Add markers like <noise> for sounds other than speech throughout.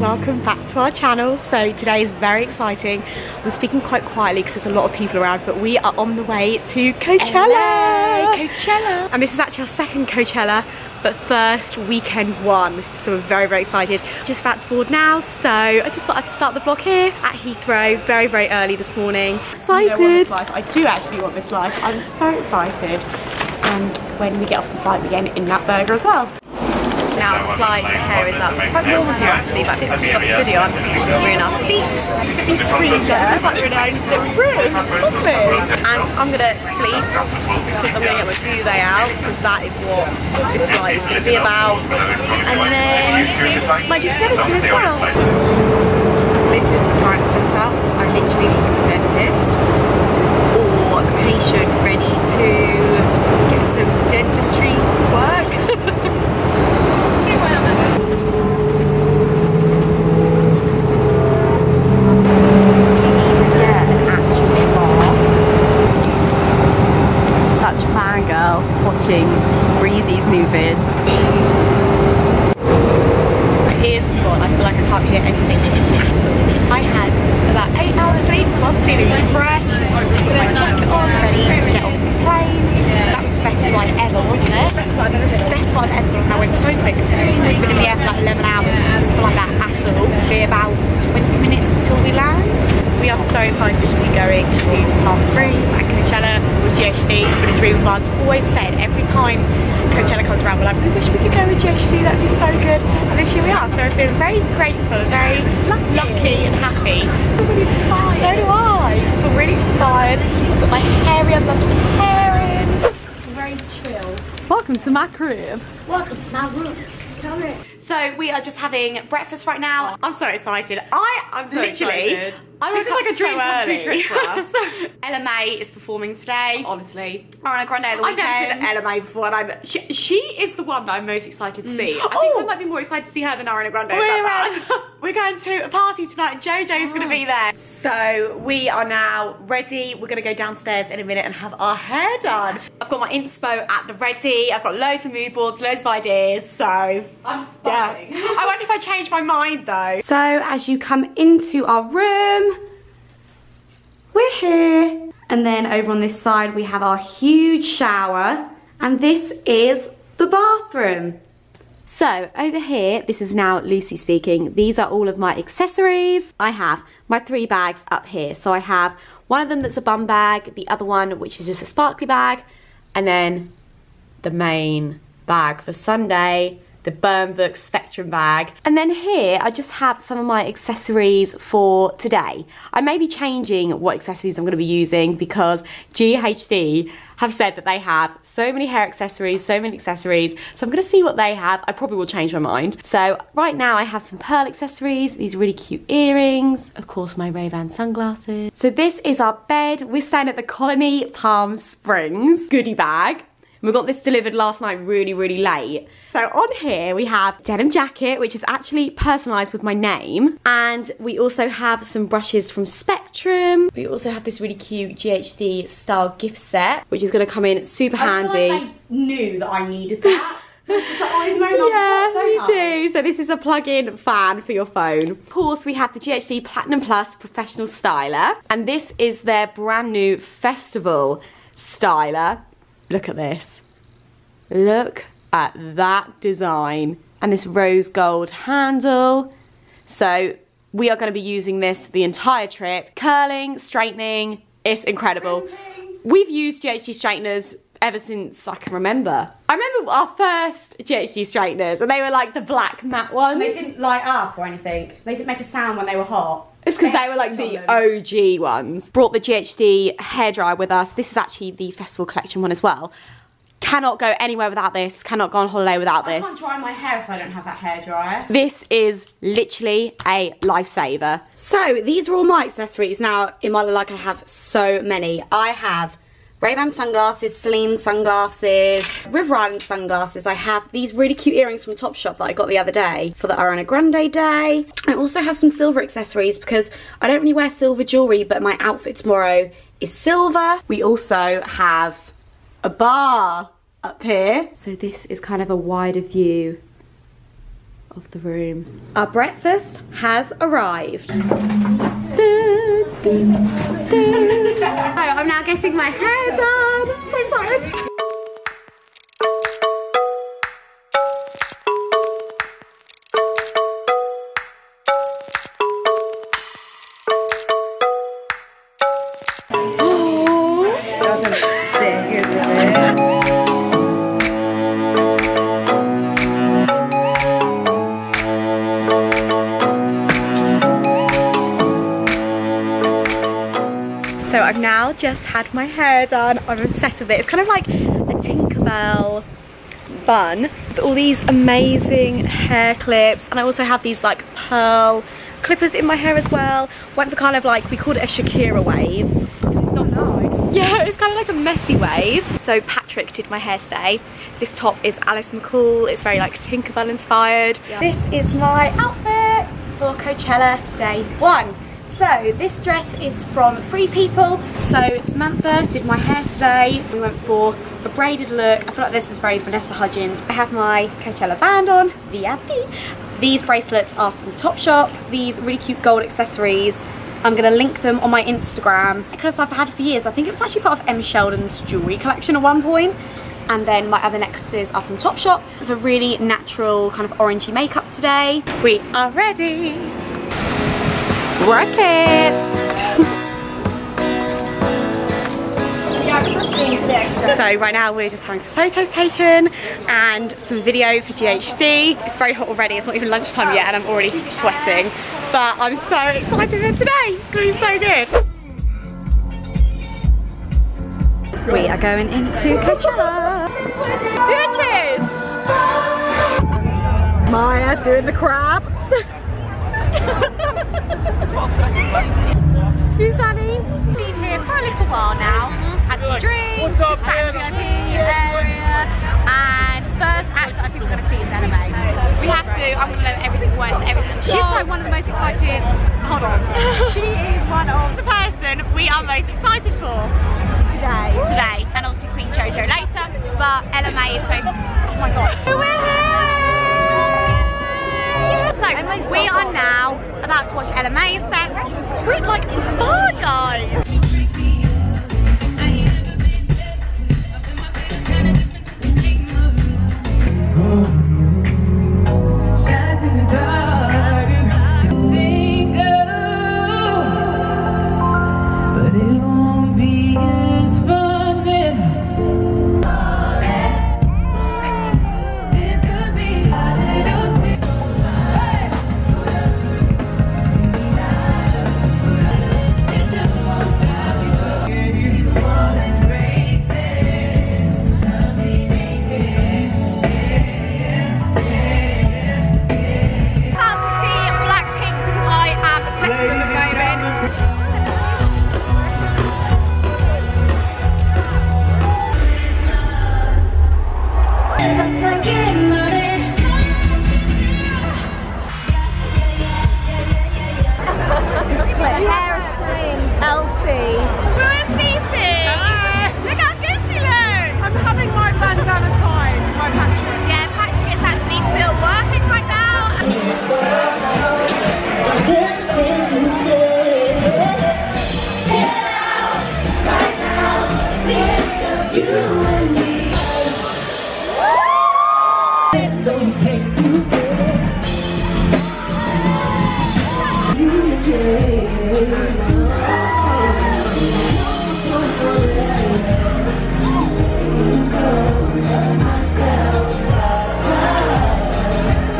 welcome back to our channel. So today is very exciting. I'm speaking quite quietly because there's a lot of people around, but we are on the way to Coachella. LA, Coachella. And this is actually our second Coachella, but first weekend one. So we're very, very excited. Just about to board now, so I just thought I'd start the vlog here at Heathrow, very, very early this morning. Excited. This life. I do actually want this life. I'm so excited. And when we get off the flight, we get in that burger as well. Now the flight, the hair is up. It's quite warm here actually, but it's got this hoodie on. We're in our seats. These sweet chairs, like we're in our room. And I'm gonna sleep because I'm gonna get my duvet out because that is what this flight is gonna be about. And then my editing as well. This is the current setup. I literally need a dentist or patient ready to get some dentistry work. Yeah, an actual boss. Such a fangirl watching Breezy's new vid. My ears have gone, I feel like I can't hear anything hairy, I've got my hair in. Very chill. Welcome to my crib. Welcome to my room. Come in. So we are just having breakfast right now. I'm so excited. I I'm so literally. excited. I This woke is like a dream so come true early. trip for us. so, Ella Mai is performing today. Honestly. Ariana Grande at the I've never weekend. seen Ella Mai before, and I'm she, she is the one that I'm most excited to mm. see. I think Oh! I might be more excited to see her than Ariana Grande. We're, that bad? <laughs> we're going to a party tonight and Jojo's going to ah. be there. So we are now ready. We're going to go downstairs in a minute and have our hair done. I've got my inspo at the ready. I've got loads of mood boards, loads of ideas. So I'm yeah. buzzing. I wonder if I change my mind though. So as you come into our room, we're here. And then over on this side, we have our huge shower. And this is the bathroom. So over here, this is now Lucy speaking. These are all of my accessories. I have my three bags up here. So I have one of them that's a bum bag, the other one which is just a sparkly bag, and then the main bag for Sunday, the Burn Book Spectrum bag. And then here I just have some of my accessories for today. I may be changing what accessories I'm going to be using because GHD have said that they have so many hair accessories, so many accessories. So I'm going to see what they have. I probably will change my mind. So right now I have some pearl accessories, these really cute earrings, of course my Ray-Ban sunglasses. So this is our bed. We're staying at the Colony Palm Springs goodie bag. We got this delivered last night really, really late. So on here we have denim jacket, which is actually personalised with my name. And we also have some brushes from Spectrum. We also have this really cute GHD style gift set, which is gonna come in super handy. knew that I needed that. <laughs> I know oh, Yeah, you do. So this is a plug-in fan for your phone. Of course, we have the GHD Platinum Plus Professional Styler. And this is their brand new Festival Styler. Look at this. Look at that design. And this rose gold handle. So we are going to be using this the entire trip. Curling, straightening, it's incredible. We've used GHD straighteners ever since I can remember. I remember our first GHD straighteners and they were like the black matte ones. They didn't light up or anything. They didn't make a sound when they were hot. It's because they were like the OG ones. Brought the GHD hairdryer with us. This is actually the festival collection one as well. Cannot go anywhere without this. Cannot go on holiday without I this. can't dry my hair if I don't have that hairdryer. This is literally a lifesaver. So these are all my accessories. Now, it might look like I have so many. I have Ray-Ban sunglasses, Celine sunglasses, River Island sunglasses. I have these really cute earrings from Topshop that I got the other day for the Ariana Grande day. I also have some silver accessories because I don't really wear silver jewellery, but my outfit tomorrow is silver. We also have a bar up here. So this is kind of a wider view of the room. Our breakfast has arrived. I'm getting my hair done. So excited. Just had my hair done. I'm obsessed with it. It's kind of like a Tinkerbell bun with all these amazing hair clips. And I also have these like pearl clippers in my hair as well. Went for kind of like, we called it a Shakira wave. It's not nice. <laughs> Yeah, it's kind of like a messy wave. So Patrick did my hair today. This top is Alice McCall. It's very like Tinkerbell inspired. Yeah. This is my outfit for Coachella day one. So this dress is from Free People. So Samantha did my hair today. We went for a braided look. I feel like this is very Vanessa Hudgens. I have my Coachella band on, VIP. These bracelets are from Topshop. These really cute gold accessories. I'm gonna link them on my Instagram. Because I've had for years, I think it was actually part of M. Sheldon's jewelry collection at one point. And then my other necklaces are from Topshop. With a really natural kind of orangey makeup today. We are ready. Work it! so right now we're just having some photos taken and some video for GHD. It's very hot already, it's not even lunchtime yet and I'm already sweating. But I'm so excited for today, it's gonna be so good. We are going into Coachella. Do a cheers! Maya doing the crab. <laughs> Susanny, been here for a little while now. Had some drinks, What's up, sat in the? VIP area, and first act I think we're going to see is Ella Mai. We have to, I'm going to know everything words, everything. She's like one of the most excited, hold on, <laughs> she is one of the person we are most excited for today. Today, and obviously Queen Jojo later, but Ella Mai is most, oh my god. We're here! So, we are now about to watch Ella Mai set. We're like bar guys.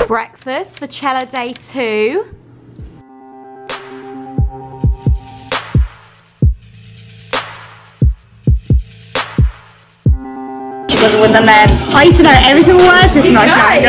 Breakfast for Cella Day 2. She doesn't win the men. I used to know every single word to this nice manga.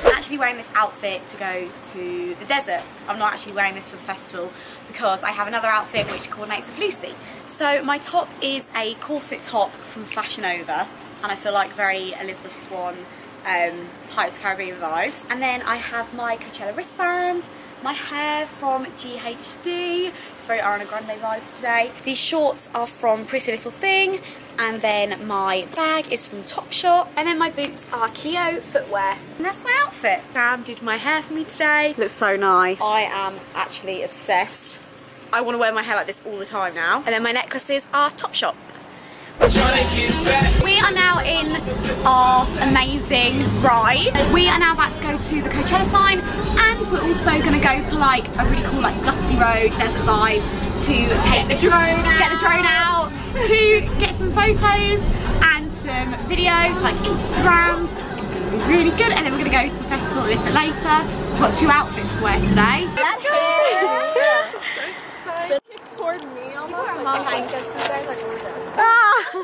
I'm actually wearing this outfit to go to the desert. I'm not actually wearing this for the festival because I have another outfit which coordinates with Lucy. So my top is a corset top from Fashion Nova and I feel like very Elizabeth Swann um, Pirates Caribbean vibes. And then I have my Coachella wristband, my hair from GHD. It's very Ariana Grande vibes today. These shorts are from Pretty Little Thing. And then my bag is from Topshop. And then my boots are Keo footwear. And that's my outfit. Sam did my hair for me today. Looks so nice. I am actually obsessed. I want to wear my hair like this all the time now. And then my necklaces are Topshop. We are now in our amazing ride. We are now about to go to the Coachella sign and we're also going to go to like a really cool like dusty road, desert vibes to take the drone out. get the drone out, to get some photos and some videos like Instagrams. It's going to be really good and then we're going to go to the festival a little bit later. We've got two outfits to wear today. Let's go! <laughs> Toward me almost. Behind us, you guys are gorgeous. Ah. So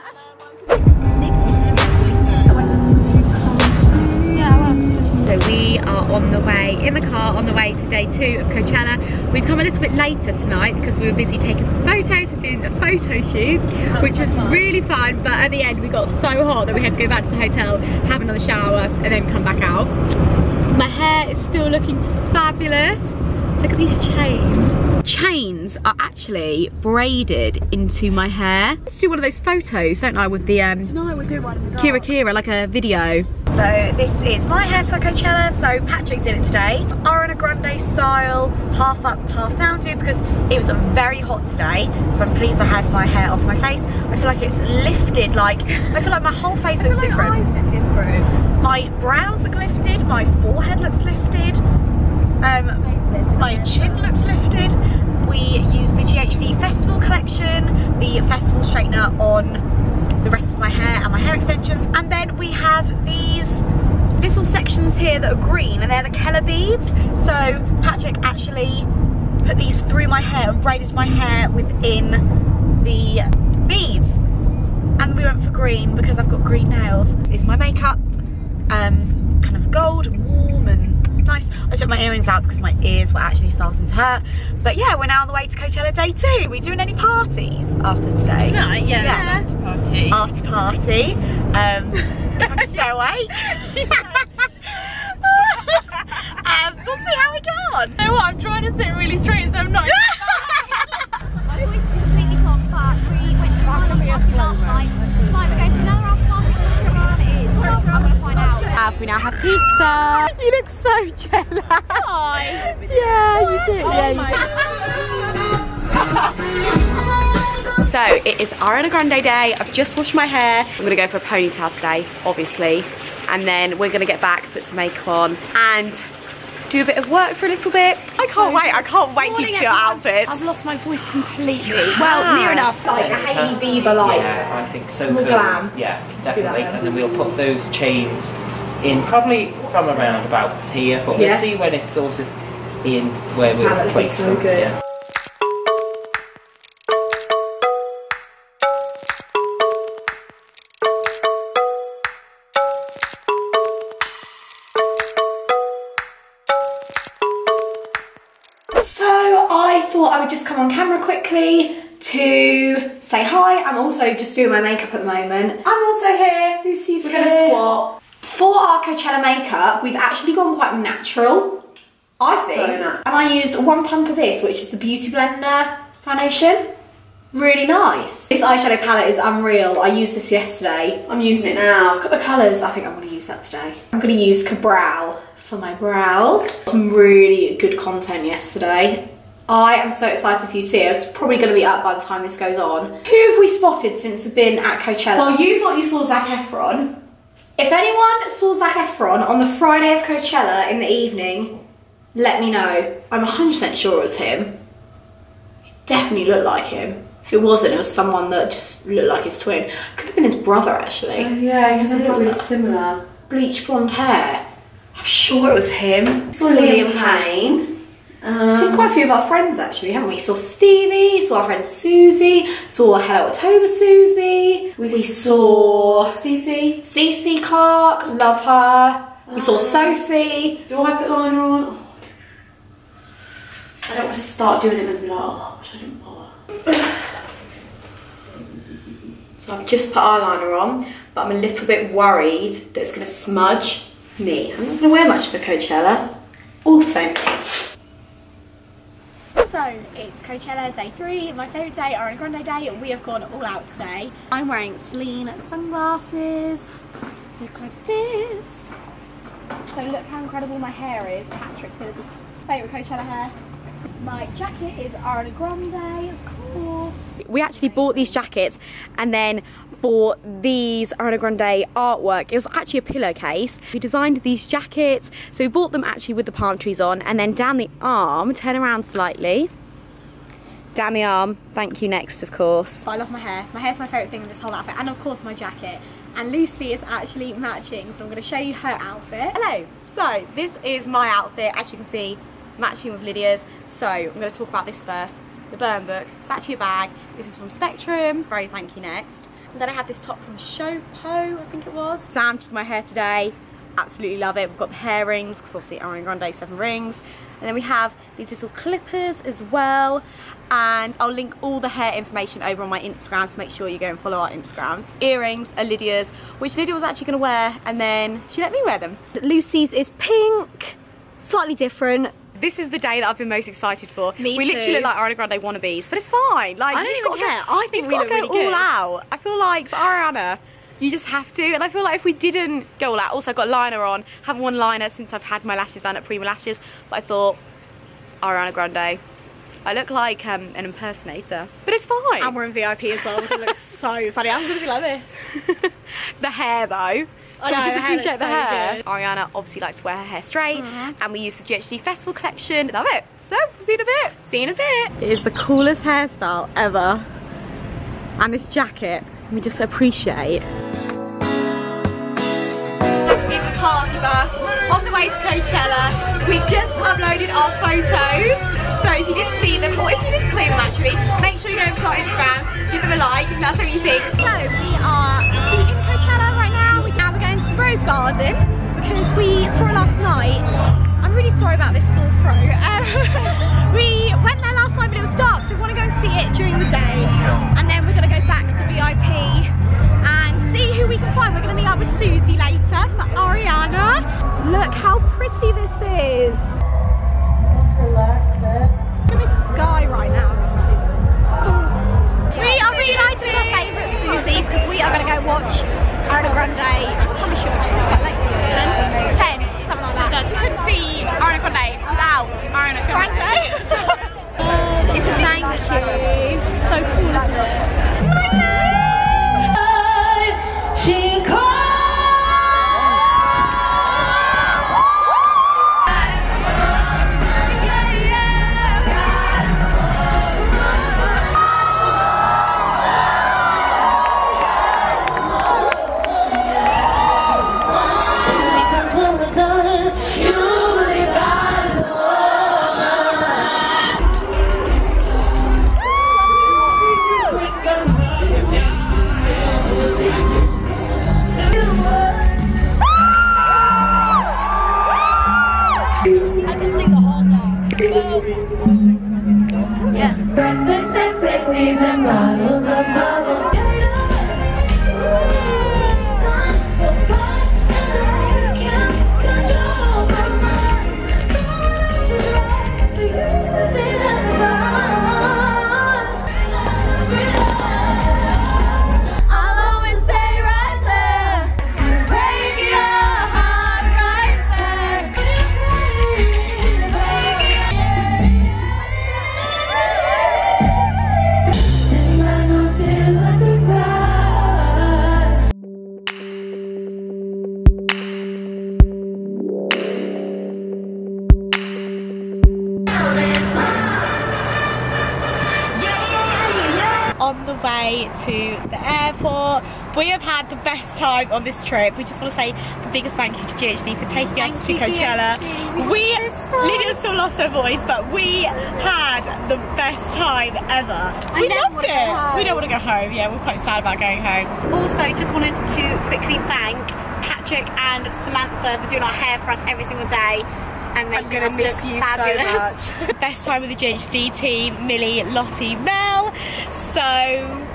we are on the way, in the car, on the way to day two of Coachella. We've come a little bit later tonight because we were busy taking some photos and doing a photo shoot, which was really fun. But at the end, we got so hot that we had to go back to the hotel, have another shower, and then come back out. My hair is still looking fabulous. Look at these chains. Chains are actually braided into my hair. Let's do one of those photos, don't I, with the um, No, we're doing one Kira Kira, like a video. So this is my hair for Coachella. So Patrick did it today. Ariana Grande style, half up, half down to because it was very hot today. So I'm pleased I had my hair off my face. I feel like it's lifted, like, I feel like my whole face looks different. different. My brows look lifted, my forehead looks lifted. Um, my chin looks lifted. We use the GHD Festival collection, the festival straightener on the rest of my hair and my hair extensions. And then we have these little sections here that are green and they're the Keller beads. So Patrick actually put these through my hair and braided my hair within the beads. And we went for green because I've got green nails. Is my makeup, um, kind of gold and warm and nice. I took my earrings out because my ears were actually starting to hurt. But yeah, we're now on the way to Coachella day two. Are we doing any parties after today? Tonight, yeah. Yeah. After party. After party. Um, I'm so <laughs> awake. <laughs> um, we'll see how we get on. You know what? I'm trying to sit really straight so I'm not. My voice is completely gone, but we went to one party last night. Tonight we're going to another I'm gonna find out. We now have pizza? You look so jealous. Yeah, you do. Oh yeah, you do. So it is Ariana Grande day. I've just washed my hair. I'm gonna go for a ponytail today, obviously. And then we're gonna get back, put some makeup on, and do a bit of work for a little bit. I can't wait. I can't wait to see your outfits. I've lost my voice completely. Well, ah. near enough. Like a uh, Hailey Bieber, like. Yeah, I think so. More could. glam. Yeah, definitely. And then we'll put those chains in probably from around about here, but Yeah. we'll see when it's sort of in where we'll that'd be place so them. good. Yeah. So I thought I would just come on camera quickly to say hi. I'm also just doing my makeup at the moment. I'm also here. Lucy's We're here. gonna swap. For our Coachella makeup, we've actually gone quite natural. I think. natural. And I used one pump of this, which is the Beauty Blender foundation. Really nice. This eyeshadow palette is unreal. I used this yesterday. I'm using it now. Look at the colours. I think I'm going to use that today. I'm going to use Cabral for my brows. Some really good content yesterday. I am so excited for you to see it. It's probably going to be up by the time this goes on. Who have we spotted since we've been at Coachella? Well, you thought you saw Zac Efron. If anyone saw Zac Efron on the Friday of Coachella in the evening, let me know. I'm 100% sure it was him. It definitely looked like him. If it wasn't, it was someone that just looked like his twin. Could have been his brother, actually. Oh, yeah, because they look really similar. Bleach blonde hair. I'm sure it was him. Saw Liam Payne. We've um, seen quite a few of our friends actually, haven't we? Saw Stevie, saw our friend Susie, saw Hello October Susie. We, saw Cece. Cece Clark, love her. We saw um, Sophie. Do I put liner on? Oh, I don't want to start doing it and be like, oh, I didn't bother. <sighs> So I've just put eyeliner on. but I'm a little bit worried that it's gonna smudge me. I'm not gonna wear much for Coachella. Also me. So it's Coachella day three, my favourite day, Ariana Grande day. We have gone all out today. I'm wearing Celine sunglasses. Look like this. So look how incredible my hair is. Patrick did his favourite Coachella hair. My jacket is Ariana Grande, of course. We actually bought these jackets and then bought these Ariana Grande artwork. It was actually a pillowcase. We designed these jackets, so we bought them actually with the palm trees on and then down the arm, turn around slightly. Down the arm, thank you next of course. I love my hair. My hair's my favourite thing in this whole outfit and of course my jacket. And Lucy is actually matching, so I'm going to show you her outfit. Hello, so this is my outfit, as you can see, matching with Lydia's. So I'm going to talk about this first. The Burn Book. It's actually a bag. This is from Spectrum. Very thank you next. And then I have this top from Shopo, I think it was. Sam did my hair today. Absolutely love it. We've got the hair rings, because obviously Ariana Grande, seven rings. And then we have these little clippers as well. And I'll link all the hair information over on my Instagram, so make sure you go and follow our Instagrams. Earrings are Lydia's, which Lydia was actually going to wear, and then she let me wear them. Lucy's is pink, slightly different. This is the day that I've been most excited for. Me we literally too. look like Ariana Grande wannabes, but it's fine. Like I don't even care. Go, I think we got look to go really all good. out. I feel like for Ariana, you just have to. And I feel like if we didn't go all out, also I've got liner on. Haven't worn liner since I've had my lashes done at Prima Lashes, but I thought Ariana Grande. I look like um, an impersonator, but it's fine. And we're in VIP as well. It looks so <laughs> funny. I'm gonna be like this. <laughs> the hair though. I know, Can just her hair appreciate the so hair. good. Ariana obviously likes to wear her hair straight, Mm-hmm. and we use the GHD Festival collection. Love it. So, see you in a bit. See you in a bit. It is the coolest hairstyle ever. And this jacket, we just appreciate. In the party bus on the way to Coachella. We just uploaded our photos. So if you didn't see them, or if you didn't see them actually, make sure you go to our Instagram, give them a like if that's what you think. So we are Rose Garden because we saw it last night. I'm really sorry about this sore throat. <laughs> Um, we went there last night but it was dark so we want to go and see it during the day and then we're going to go back to VIP and see who we can find. We're going to meet up with Susie later for Ariana. Look how pretty this is. Look at the sky right now, guys. We are reunited with our favourite Susie because we are going to go watch Ariana Grande. What time is she watching? Quite 10? 10, something like that. You couldn't see Ariana Grande without Ariana Grande. <laughs> it's a thank you. So cool, isn't it? I'll way to the airport. We have had the best time on this trip. We just want to say the biggest thank you to GHD for taking us to Coachella. GHD. We, Lydia still lost her voice, but we had the best time ever. we loved it. We don't want to go home. Yeah, we're quite sad about going home. Also, just wanted to quickly thank Patrick and Samantha for doing our hair for us every single day. And I'm making gonna us miss you so fabulous. much. <laughs> Best time with the GHD team, Millie, Lottie, Mel. So, thank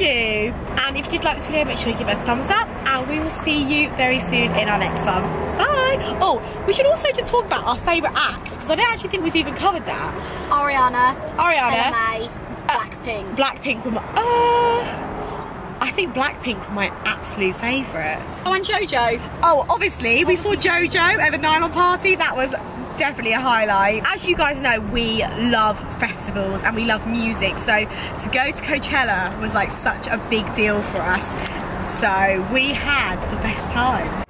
you. And if you did like this video, make sure you give it a thumbs up and we will see you very soon in our next one. Bye. Oh, we should also just talk about our favourite acts because I don't actually think we've even covered that. Ariana. Ariana. Mai. Blackpink. Blackpink were my, uh, I think Blackpink were my absolute favourite. Oh, and Jojo. Oh, obviously, we saw Jojo at the Nylon Party. That was definitely a highlight. As you guys know, we love festivals and we love music. So to go to Coachella was like such a big deal for us. So we had the best time.